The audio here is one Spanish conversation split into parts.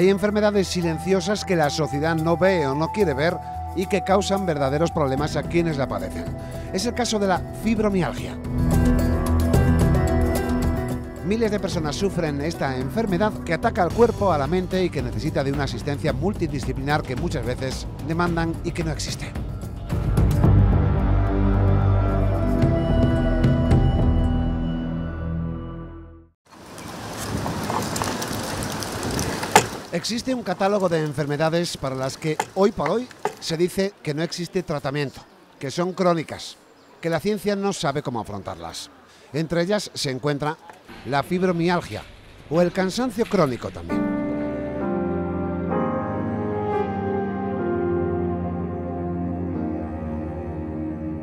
Hay enfermedades silenciosas que la sociedad no ve o no quiere ver y que causan verdaderos problemas a quienes la padecen. Es el caso de la fibromialgia. Miles de personas sufren esta enfermedad que ataca al cuerpo, a la mente y que necesita de una asistencia multidisciplinar que muchas veces demandan y que no existe. Existe un catálogo de enfermedades para las que hoy por hoy se dice que no existe tratamiento, que son crónicas, que la ciencia no sabe cómo afrontarlas. Entre ellas se encuentra la fibromialgia o el cansancio crónico también.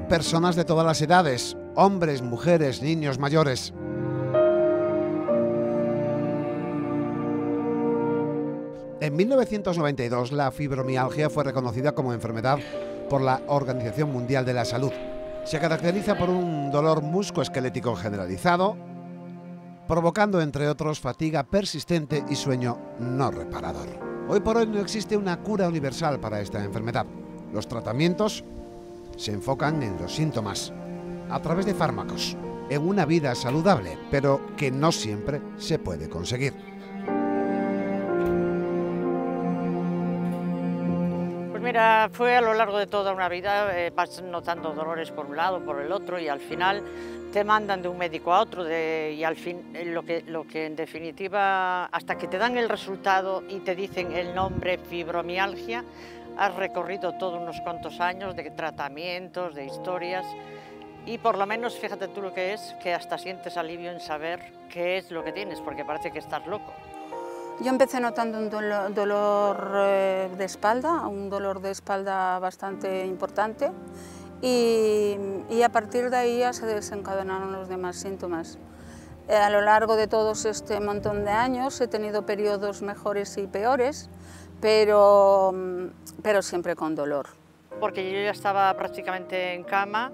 Personas de todas las edades, hombres, mujeres, niños, mayores, En 1992 la fibromialgia fue reconocida como enfermedad por la Organización Mundial de la Salud. Se caracteriza por un dolor muscoesquelético generalizado, provocando entre otros fatiga persistente y sueño no reparador. Hoy por hoy no existe una cura universal para esta enfermedad. Los tratamientos se enfocan en los síntomas, a través de fármacos, en una vida saludable, pero que no siempre se puede conseguir. Mira, fue a lo largo de toda una vida, eh, vas notando dolores por un lado, por el otro y al final te mandan de un médico a otro y al fin eh, lo que, lo que en definitiva, hasta que te dan el resultado y te dicen el nombre fibromialgia, has recorrido todos unos cuantos años de tratamientos, de historias y por lo menos fíjate tú lo que es, que hasta sientes alivio en saber qué es lo que tienes, porque parece que estás loco. Yo empecé notando un dolor, eh, de espalda, un dolor de espalda bastante importante y, a partir de ahí ya se desencadenaron los demás síntomas. Eh, a lo largo de todos este montón de años he tenido periodos mejores y peores, pero, pero siempre con dolor. Porque yo ya estaba prácticamente en cama,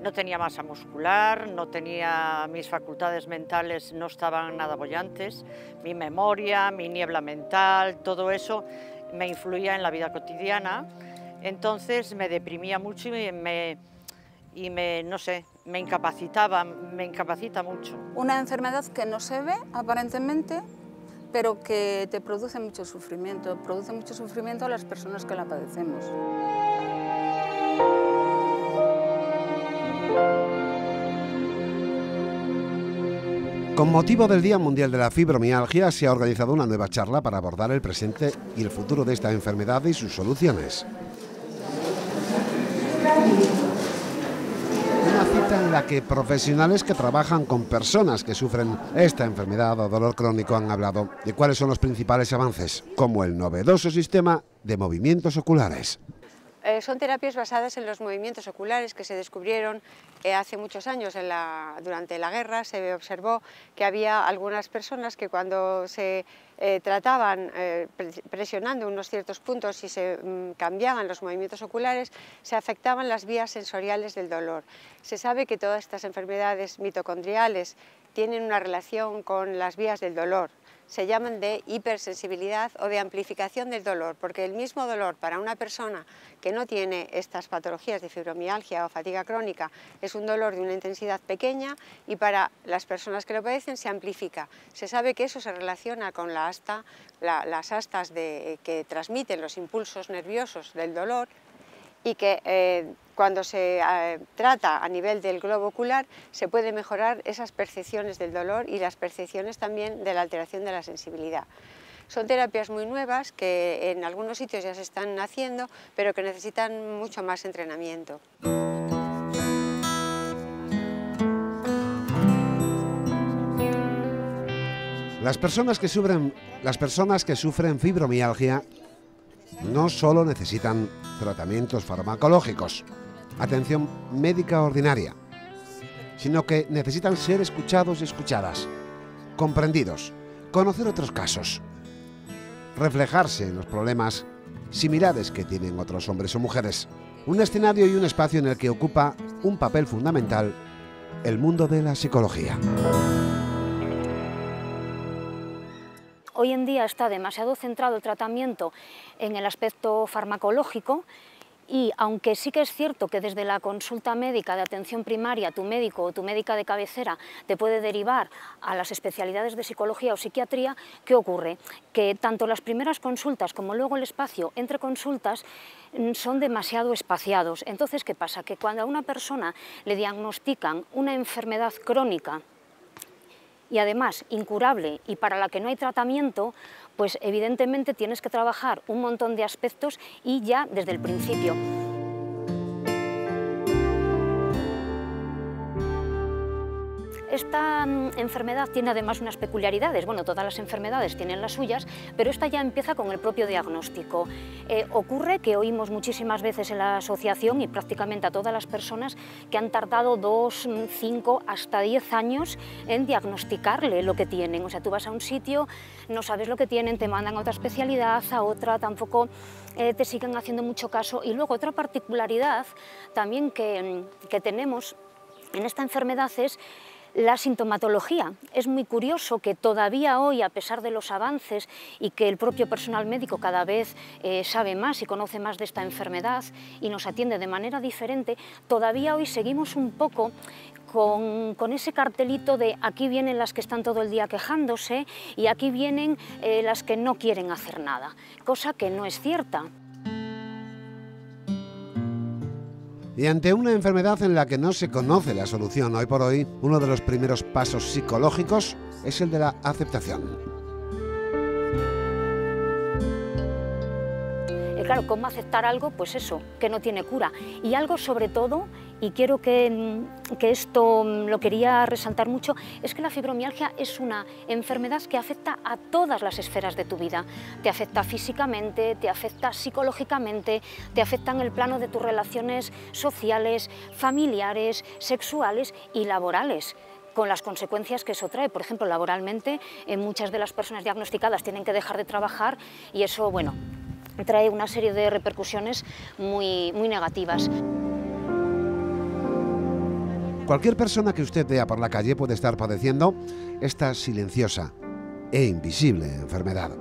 no tenía masa muscular, no tenía mis facultades mentales, no estaban nada bollantes, mi memoria, mi niebla mental, todo eso me influía en la vida cotidiana. Entonces me deprimía mucho y me, y me, no sé, me incapacitaba, me incapacita mucho. Una enfermedad que no se ve aparentemente, pero que te produce mucho sufrimiento, produce mucho sufrimiento a las personas que la padecemos. Con motivo del Día Mundial de la Fibromialgia se ha organizado una nueva charla para abordar el presente y el futuro de esta enfermedad y sus soluciones. Una cita en la que profesionales que trabajan con personas que sufren esta enfermedad o dolor crónico han hablado de cuáles son los principales avances, como el novedoso sistema de movimientos oculares. Eh, son terapias basadas en los movimientos oculares que se descubrieron eh, hace muchos años, durante la guerra se observó que había algunas personas que cuando se eh, trataban presionando unos ciertos puntos y se mm, cambiaban los movimientos oculares, se afectaban las vías sensoriales del dolor. Se sabe que todas estas enfermedades mitocondriales tienen una relación con las vías del dolor, se llaman de hipersensibilidad o de amplificación del dolor, porque el mismo dolor para una persona que no tiene estas patologías de fibromialgia o fatiga crónica es un dolor de una intensidad pequeña y para las personas que lo padecen se amplifica. Se sabe que eso se relaciona con la asta, las astas que transmiten los impulsos nerviosos del dolor y que eh, cuando se eh, trata a nivel del globo ocular se puede mejorar esas percepciones del dolor y las percepciones también de la alteración de la sensibilidad. Son terapias muy nuevas que en algunos sitios ya se están haciendo, pero que necesitan mucho más entrenamiento. Las personas que sufren, las personas que sufren fibromialgia no solo necesitan tratamientos farmacológicos, atención médica ordinaria, sino que necesitan ser escuchados y escuchadas, comprendidos, conocer otros casos, reflejarse en los problemas similares que tienen otros hombres o mujeres. Un escenario y un espacio en el que ocupa un papel fundamental el mundo de la psicología. hoy en día está demasiado centrado el tratamiento en el aspecto farmacológico y aunque sí que es cierto que desde la consulta médica de atención primaria tu médico o tu médica de cabecera te puede derivar a las especialidades de psicología o psiquiatría, ¿qué ocurre? Que tanto las primeras consultas como luego el espacio entre consultas mm, son demasiado espaciados. Entonces, ¿qué pasa? Que cuando a una persona le diagnostican una enfermedad crónica y además incurable y para la que no hay tratamiento, pues evidentemente tienes que trabajar un montón de aspectos y ya desde el principio. Esta mm, enfermedad tiene además unas peculiaridades, bueno, todas las enfermedades tienen las suyas, pero esta ya empieza con el propio diagnóstico. Eh, ocurre que oímos muchísimas veces en la asociación y prácticamente a todas las personas que han tardado dos, mm, cinco, hasta diez años en diagnosticarle lo que tienen. O sea, tú vas a un sitio, no sabes lo que tienen, te mandan a otra especialidad, a otra, tampoco eh, te siguen haciendo mucho caso. Y luego otra particularidad también que, mm, que tenemos en esta enfermedad es la sintomatología. Es muy curioso que todavía hoy, a pesar de los avances y que el propio personal médico cada vez eh, sabe más y conoce más de esta enfermedad y nos atiende de manera diferente, todavía hoy seguimos un poco con, ese cartelito de aquí vienen las que están todo el día quejándose y aquí vienen eh, las que no quieren hacer nada, cosa que no es cierta. Y ante una enfermedad en la que no se conoce la solución hoy por hoy, uno de los primeros pasos psicológicos es el de la aceptación. Y claro, ¿cómo aceptar algo? Pues eso, que no tiene cura. Y algo sobre todo y quiero que, esto lo quería resaltar mucho, es que la fibromialgia es una enfermedad que afecta a todas las esferas de tu vida. Te afecta físicamente, te afecta psicológicamente, te afecta en el plano de tus relaciones sociales, familiares, sexuales y laborales con las consecuencias que eso trae. Por ejemplo, laboralmente, eh, muchas de las personas diagnosticadas tienen que dejar de trabajar y eso, bueno, trae una serie de repercusiones muy, muy negativas. Cualquier persona que usted vea por la calle puede estar padeciendo esta silenciosa e invisible enfermedad.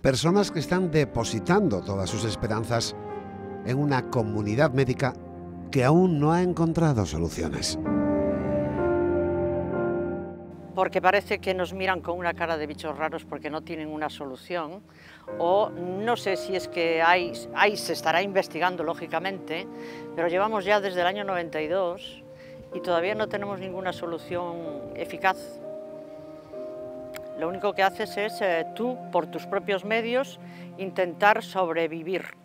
Personas que están depositando todas sus esperanzas en una comunidad médica que aún no ha encontrado soluciones porque parece que nos miran con una cara de bichos raros porque no tienen una solución, o no sé si es que hay, hay, se estará investigando lógicamente, pero llevamos ya desde el año 92 y todavía no tenemos ninguna solución eficaz. Lo único que haces es eh, tú, por tus propios medios, intentar sobrevivir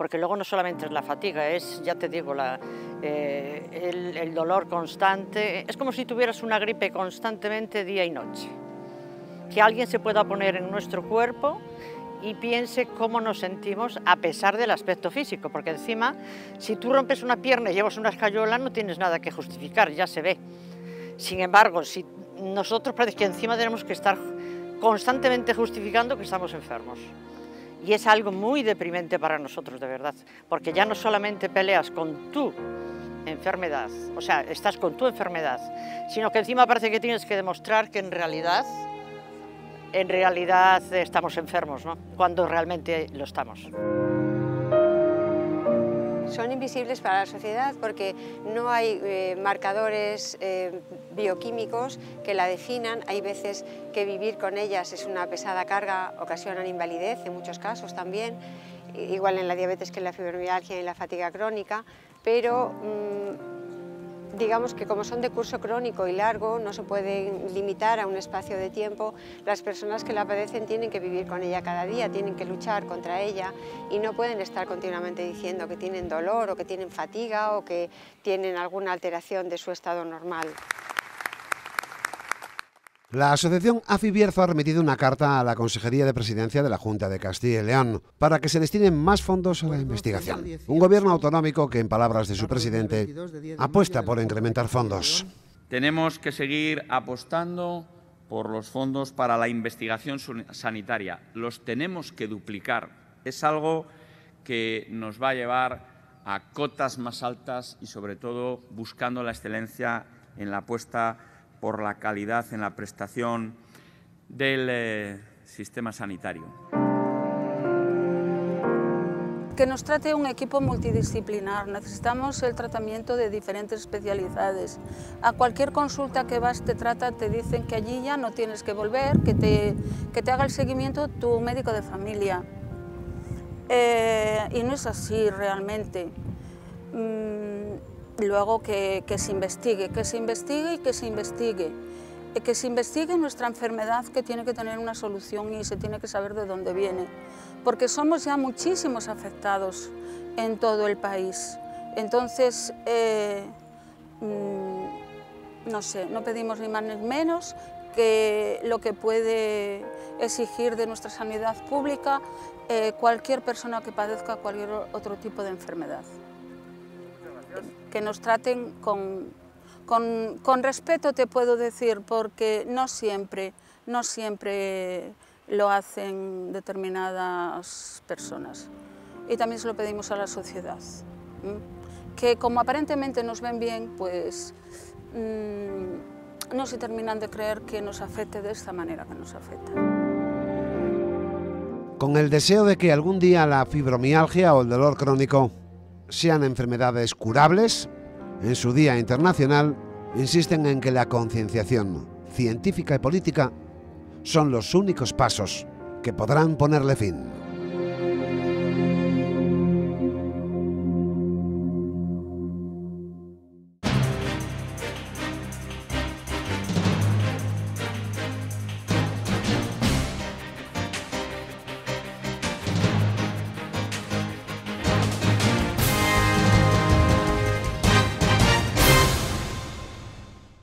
porque luego no solamente es la fatiga, es, ya te digo, eh, el, dolor constante, es como si tuvieras una gripe constantemente día y noche. Que alguien se pueda poner en nuestro cuerpo y piense cómo nos sentimos a pesar del aspecto físico, porque encima, si tú rompes una pierna y llevas una escayola, no tienes nada que justificar, ya se ve. Sin embargo, si nosotros parece que encima tenemos que estar constantemente justificando que estamos enfermos. Y es algo muy deprimente para nosotros, de verdad, porque ya no solamente peleas con tu enfermedad, o sea, estás con tu enfermedad, sino que encima parece que tienes que demostrar que en realidad, en realidad estamos enfermos, ¿no? Cuando realmente lo estamos son invisibles para la sociedad porque no hay eh, marcadores eh, bioquímicos que la definan. Hay veces que vivir con ellas es una pesada carga, ocasionan invalidez en muchos casos también, igual en la diabetes que en la fibromialgia y en la fatiga crónica, pero mm, digamos que como son de curso crónico y largo, no se pueden limitar a un espacio de tiempo, las personas que la padecen tienen que vivir con ella cada día, tienen que luchar contra ella y no pueden estar continuamente diciendo que tienen dolor o que tienen fatiga o que tienen alguna alteración de su estado normal. La asociación AFI Bierzo ha remitido una carta a la Consejería de Presidencia de la Junta de Castilla y León para que se destinen más fondos a la investigación. Un gobierno autonómico que, en palabras de su presidente, apuesta por incrementar fondos. Tenemos que seguir apostando por los fondos para la investigación sanitaria. Los tenemos que duplicar. Es algo que nos va a llevar a cotas más altas y, sobre todo, buscando la excelencia en la apuesta por la calidad en la prestación del eh, sistema sanitario. Que nos trate un equipo multidisciplinar, necesitamos el tratamiento de diferentes especialidades. A cualquier consulta que vas te trata, te dicen que allí ya no tienes que volver, que te, que te haga el seguimiento tu médico de familia. Eh, y no es así realmente. Mm, luego que, se investigue, que se investigue y que se investigue que se investigue nuestra enfermedad que tiene que tener una solución y se tiene que saber de dónde viene, porque somos ya muchísimos afectados en todo el país. Entonces, eh, mm, no sé, no pedimos ni más ni menos que lo que puede exigir de nuestra sanidad pública eh, cualquier persona que padezca cualquier otro tipo de enfermedad. Que nos traten con, con, respeto te puedo decir, porque no siempre, no siempre lo hacen determinadas personas. Y también se lo pedimos a la sociedad, que como aparentemente nos ven bien, pues mm, no se terminan de creer que nos afecte de esta manera que nos afecta. Con el deseo de que algún día la fibromialgia o el dolor crónico sean enfermedades curables, en su Día Internacional, insisten en que la concienciación científica y política son los únicos pasos que podrán ponerle fin.